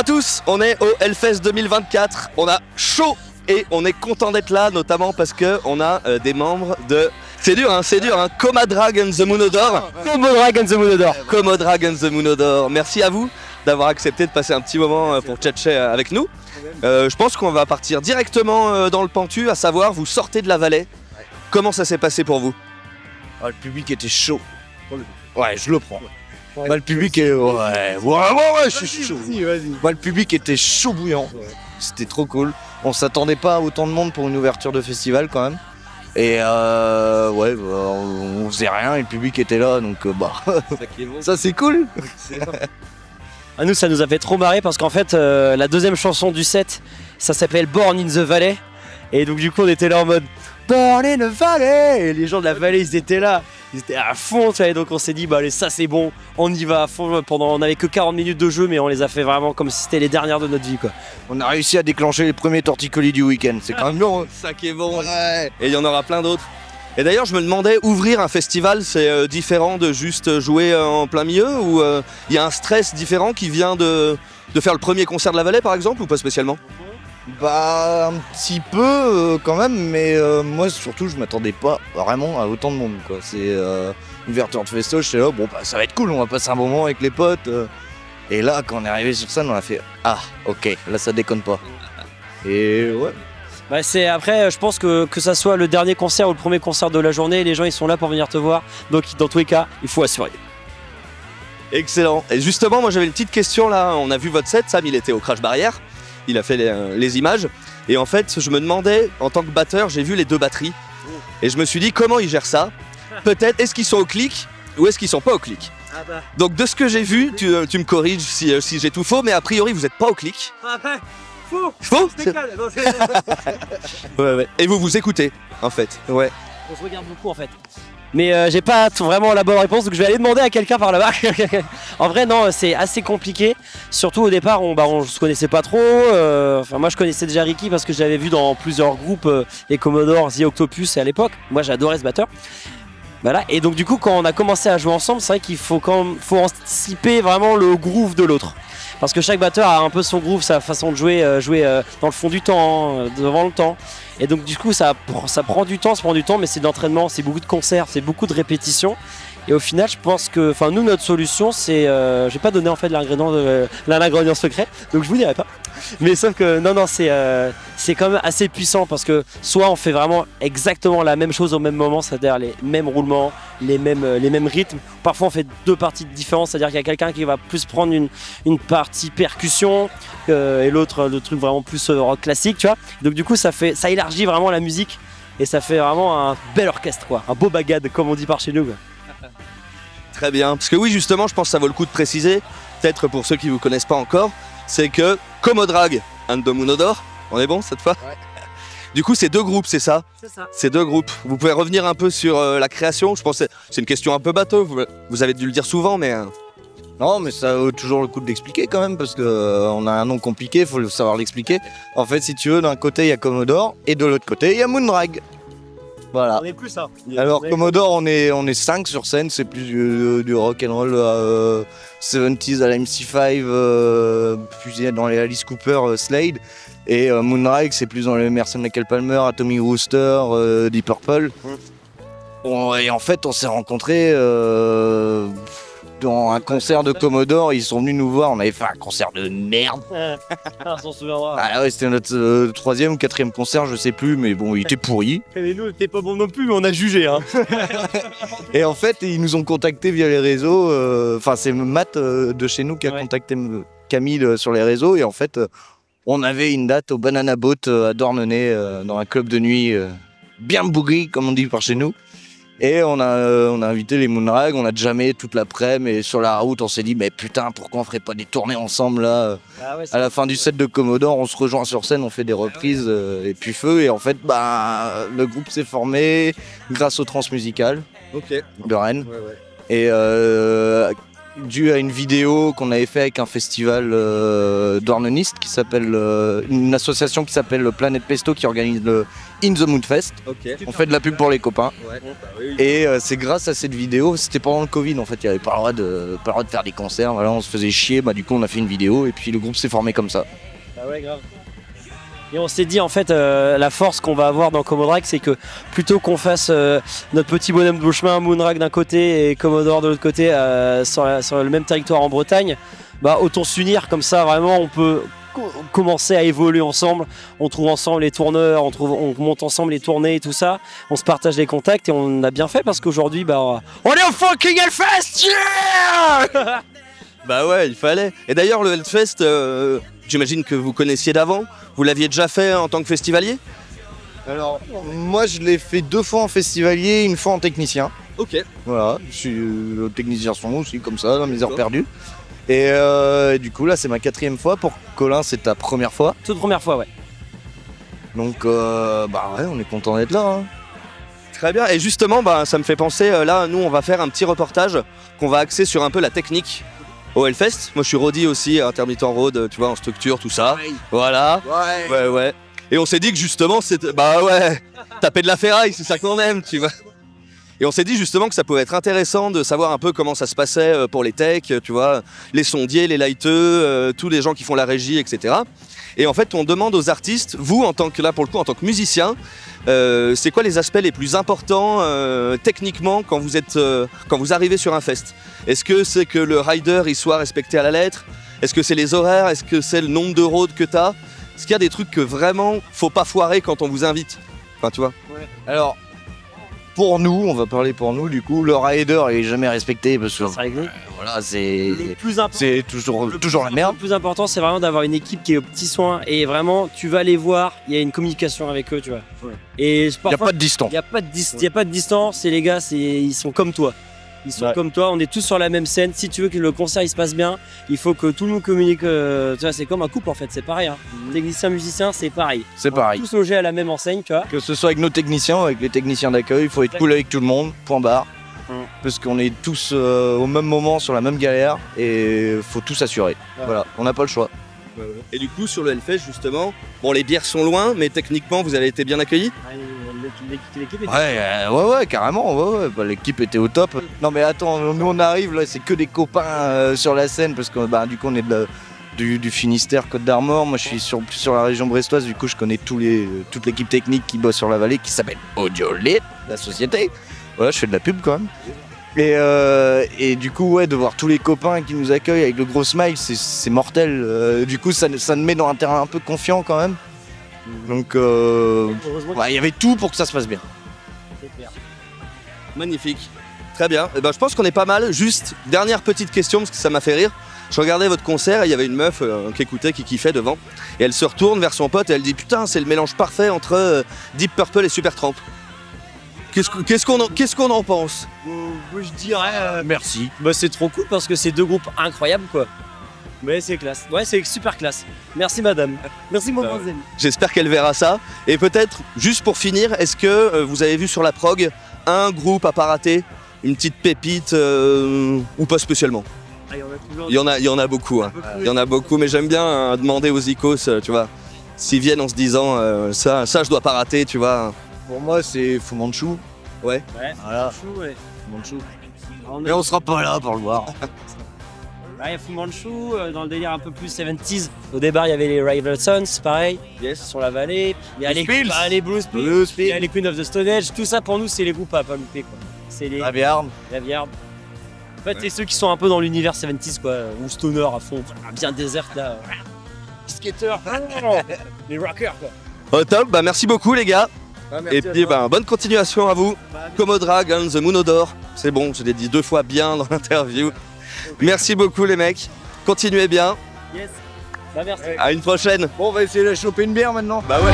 à tous, on est au Hellfest 2024, on a chaud et on est content d'être là, notamment parce que on a euh, des membres de... C'est dur, hein, c'est dur, hein. Coma Dragon the Moonodor. Combo Dragon the Moonodor. Como Dragon the Moonodor. Merci à vous d'avoir accepté de passer un petit moment euh, pour tchatcher euh, avec nous. Euh, je pense qu'on va partir directement euh, dans le pentu, à savoir vous sortez de la vallée. Comment ça s'est passé pour vous? Ah, le public était chaud. Ouais, je le prends. Bah, le public est. Ouais, ouais, ouais, ouais, je suis chaud. Bah, le public était chaud bouillant. C'était trop cool. On s'attendait pas à autant de monde pour une ouverture de festival quand même. Et euh, ouais, bah, on on faisait rien et le public était là, donc euh, bah, ça c'est cool. À nous, ça nous a fait trop marrer parce qu'en fait, euh, la deuxième chanson du set, ça s'appelle Born in the Valley. Et donc, du coup, on était là en mode Born in the Valley Et les gens de la vallée, ils étaient là. Ils étaient à fond, tu vois. Et donc, on s'est dit, bah, allez, ça c'est bon, on y va à fond. Pendant, on avait que 40 minutes de jeu, mais on les a fait vraiment comme si c'était les dernières de notre vie, quoi. On a réussi à déclencher les premiers torticolis du week-end. C'est quand même long. hein. Ça qui est bon. Ouais. Et il y en aura plein d'autres. Et d'ailleurs, je me demandais, ouvrir un festival, c'est euh, différent de juste jouer euh, en plein milieu Ou euh, il y a un stress différent qui vient de, de faire le premier concert de la vallée, par exemple, ou pas spécialement? Bah un petit peu euh, quand même, mais euh, moi surtout je m'attendais pas vraiment à autant de monde quoi. C'est euh, une ouverture de festo, j'étais là, bon bah ça va être cool, on va passer un moment avec les potes. euh. Et là quand on est arrivé sur scène on a fait Ah ok, là ça déconne pas. Et ouais. Bah, c'est après, je pense que que ça soit le dernier concert ou le premier concert de la journée, les gens ils sont là pour venir te voir. Donc, dans tous les cas, il faut assurer. Excellent. Et justement, moi j'avais une petite question là. On a vu votre set, Sam, il était au Crash Barrière. Il a fait les, euh, les images. Et en fait, je me demandais, en tant que batteur, j'ai vu les deux batteries. Et je me suis dit, comment ils gèrent ça? Peut-être, est-ce qu'ils sont au clic ou est-ce qu'ils sont pas au clic? Donc, de ce que j'ai vu, tu, euh, tu me corriges si, euh, si j'ai tout faux, mais a priori, vous n'êtes pas au clic. Faux Faux Ouais, ouais. Et vous vous écoutez, en fait. Ouais. On se regarde beaucoup en fait. Mais euh, j'ai pas vraiment la bonne réponse, donc je vais aller demander à quelqu'un par là-bas. en vrai, non, c'est assez compliqué. Surtout au départ, on, bah, on se connaissait pas trop. euh, moi, je connaissais déjà Ricky parce que j'avais vu dans plusieurs groupes euh, les Commodore, The Octopus à l'époque. Moi, j'adorais ce batteur. Voilà. Et donc, du coup, quand on a commencé à jouer ensemble, c'est vrai qu'il faut faut anticiper vraiment le groove de l'autre. Parce que chaque batteur a un peu son groove, sa façon de jouer, jouer dans le fond du temps, devant le temps. Et donc du coup ça, pr- ça prend du temps, ça prend du temps, mais c'est de l'entraînement, c'est beaucoup de concerts, c'est beaucoup de répétitions. Et au final, je pense que, enfin nous notre solution, c'est, euh, j'ai pas donné en fait l'ingrédient, de- l'ingrédient secret, donc je vous dirai pas. Mais sauf que non non c'est, euh, c'est quand même assez puissant parce que soit on fait vraiment exactement la même chose au même moment, c'est-à-dire les mêmes roulements, les mêmes, euh, les mêmes rythmes. Parfois on fait deux parties différentes, c'est-à-dire qu'il y a quelqu'un qui va plus prendre une, une partie percussion euh, et l'autre le truc vraiment plus euh, rock classique, tu vois. Donc du coup ça fait, ça élargit vraiment la musique et ça fait vraiment un bel orchestre quoi, un beau bagade comme on dit par chez nous. quoi. Très bien. Parce que oui, justement, je pense que ça vaut le coup de préciser, peut-être pour ceux qui ne vous connaissent pas encore, c'est que Comodrag and the Moonodor, on est bon cette fois Du coup, c'est deux groupes, c'est ça C'est ça. C'est deux groupes. Vous pouvez revenir un peu sur euh, la création Je pense que c'est- une question un peu bateau, vous, vous avez dû le dire souvent, mais... euh, Non mais ça vaut toujours le coup de l'expliquer quand même parce que euh, on a un nom compliqué, faut le savoir l'expliquer. En fait si tu veux, d'un côté il y a Commodore et de l'autre côté il y a Moondrag. Voilà. On est plus ça. Alors Commodore on est on est 5 sur scène, c'est plus du, du rock and roll euh, 70s à la MC5 euh, dans les Alice Cooper euh, Slade et euh, Moonrise c'est plus dans les Emerson Michael Palmer, Atomic Rooster, euh, Deep Purple. On- et en fait on s'est rencontrés euh, dans un concert de Commodore, ils sont venus nous voir, on avait fait un concert de merde. on s'en souviendra. Ah ouais, c'était notre euh, troisième ou quatrième concert, je sais plus, mais bon, il était pourri. Mais nous, t'es pas bon non plus, mais on a jugé. Hein. Et en fait, ils nous ont contactés via les réseaux. euh, Enfin, c'est Matt euh, de chez nous qui a Ouais. contacté Camille euh, sur les réseaux. Et en fait, euh, on avait une date au Banana Boat euh, à Dornenay, euh, dans un club de nuit euh, bien bourri, comme on dit par chez nous. Et on a, euh, on a invité les Moonrag, on a jamais toute l'après-midi. Et sur la route, on s'est dit, mais putain, pourquoi on ferait pas des tournées ensemble là Ah ouais, à la fin du set de Commodore, on se rejoint sur scène, on fait des reprises euh, et puis feu. Et en fait, bah, le groupe s'est formé grâce au transmusical de Rennes. Et euh, dû à une vidéo qu'on avait fait avec un festival euh, qui s'appelle euh, une association qui s'appelle Planète Pesto qui organise le In the Mood Fest. On fait de la pub pour les copains. Ouais. Bah. Et euh, c'est grâce à cette vidéo, c'était pendant le Covid en fait, il n'y avait pas le, droit de, pas le droit de faire des concerts, voilà, on se faisait chier, bah du coup on a fait une vidéo et puis le groupe s'est formé comme ça. Ah ouais, grave. Et on s'est dit en fait euh, la force qu'on va avoir dans Commodore c'est que plutôt qu'on fasse euh, notre petit bonhomme de chemin Moonrag d'un côté et Commodore de l'autre côté euh, sur, le même territoire en Bretagne, bah autant s'unir. Comme ça vraiment on peut co- commencer à évoluer ensemble, on trouve ensemble les tourneurs, on, trouve, on monte ensemble les tournées et tout ça, on se partage les contacts et on a bien fait parce qu'aujourd'hui bah on est au fucking Hellfest yeah Bah ouais, il fallait. Et d'ailleurs, le Hellfest, euh, j'imagine que vous connaissiez d'avant. Vous l'aviez déjà fait en tant que festivalier? Alors moi je l'ai fait deux fois en festivalier, une fois en technicien. Ok. Voilà, je suis euh, technicien son aussi comme ça dans mes heures perdues. Et euh, du coup là c'est ma quatrième fois, pour Colin c'est ta première fois. Toute première fois ouais. Donc euh, bah ouais on est content d'être là. hein. Très bien. Et justement, bah, ça me fait penser, euh, là, nous, on va faire un petit reportage qu'on va axer sur un peu la technique au Hellfest. Moi, je suis Rodi aussi, intermittent road, tu vois, en structure, tout ça. Voilà. Ouais. Ouais, ouais. Et on s'est dit que justement, c'était. Bah ouais, taper de la ferraille, c'est ça qu'on aime, tu vois. Et on s'est dit justement que ça pouvait être intéressant de savoir un peu comment ça se passait euh, pour les techs, tu vois, les sondiers, les lighteux, euh, tous les gens qui font la régie, etc. Et en fait, on demande aux artistes, vous, en tant que là, pour le coup, en tant que musicien, euh, c'est quoi les aspects les plus importants euh, techniquement quand vous êtes, euh, quand vous arrivez sur un fest? Est-ce que c'est que le rider il soit respecté à la lettre? Est-ce que c'est les horaires? Est-ce que c'est le nombre de roads que t'as? Est-ce qu'il y a des trucs que vraiment faut pas foirer quand on vous invite? Enfin, tu vois. Alors pour nous, on va parler pour nous du coup, le rider il est jamais respecté parce que réglé. voilà c'est toujours toujours la merde. Le plus important, c'est vraiment d'avoir une équipe qui est au petit soin et vraiment, tu vas les voir, il y a une communication avec eux, tu vois. Et Il y a pas de distance. il y a pas de dis- il y a pas de distance et les gars, c'est ils sont comme toi. Ils sont Ouais. comme toi, on est tous sur la même scène. Si tu veux que le concert il se passe bien, il faut que tout le monde communique. euh, tu vois, c'est comme un couple en fait, c'est pareil. Hein. Technicien, musicien, c'est pareil. C'est pareil. Tous loger à la même enseigne, tu vois. Que ce soit avec nos techniciens ou avec les techniciens d'accueil, il faut être cool avec tout le monde, point barre. Mm. Parce qu'on est tous euh, au même moment sur la même galère et faut tout s'assurer. Ouais. Voilà, on n'a pas le choix. Et du coup, sur le Hellfest, justement, bon, les bières sont loin, mais techniquement, vous avez été bien accueillis? Ouais, euh, ouais, ouais, carrément, ouais, ouais. Bah, l'équipe était au top. Non mais attends, nous on arrive là, c'est que des copains euh, sur la scène parce que bah, du coup on est de du, Finistère, Côte d'Armor. Moi je suis sur, sur la région brestoise, du coup je connais tous les, toute l'équipe technique qui bosse sur la vallée qui s'appelle Audiolit, la société. Voilà, je fais de la pub quand même. Et, euh, et du coup, ouais, de voir tous les copains qui nous accueillent avec le gros smile, c'est- mortel. Du coup, ça, ça nous met dans un terrain un peu confiant quand même. Donc, euh, ouais, il y avait tout pour que ça se passe bien. Magnifique. Très bien. Eh ben, je pense qu'on est pas mal. Juste, dernière petite question, parce que ça m'a fait rire. Je regardais votre concert et il y avait une meuf euh, qui écoutait, qui kiffait devant. Et elle se retourne vers son pote et elle dit Putain, c'est le mélange parfait entre euh, Deep Purple et Supertramp. Qu'est-ce que- qu'est-ce qu'on en, qu'est-ce qu'on en pense? Moi je dirais. euh, Merci. Bah c'est trop cool parce que c'est deux groupes incroyables quoi. Mais c'est classe. Ouais, c'est super classe. Merci madame. Merci mademoiselle. J'espère qu'elle verra ça. Et peut-être, juste pour finir, est-ce que euh, vous avez vu sur la prog un groupe à pas rater Une petite pépite euh, Ou pas spécialement? Ah, il y en a toujours Il y en a, il y en a beaucoup. hein. Il y en a beaucoup, mais j'aime bien hein, demander aux icos, euh, tu vois, s'ils viennent en se disant euh, ça, ça je dois pas rater, tu vois. Pour moi, c'est Fu Manchu. Ouais. Ouais, Voilà, Fu Manchu, ouais. Fu Manchu. On Mais on sera pas là pour le voir. Ouais, il y a Fu Manchu, euh, dans le délire un peu plus 70s. Au départ, il y avait les Rival Sons, pareil, Yes. sur la vallée. Il y a Les les, Spills. bah, les Blues Spills. Blues Il y a les Queen of the Stone Age. Tout ça, pour nous, c'est les groupes à pas louper, quoi. C'est les La Viarde. la Viarde. En fait, c'est ceux qui sont un peu dans l'univers 70s, quoi. Ou stoner à fond, bien désert, là. Skater. les rockers, quoi. Au top, bah merci beaucoup les gars. Et puis bah, bonne continuation à vous. Commodore Guns, The Moonodore. C'est bon, je l'ai dit deux fois bien dans l'interview. Merci beaucoup les mecs. Continuez bien. Yes. Bah, merci. À une prochaine. Bon, on va essayer de choper une bière maintenant. Bah ouais.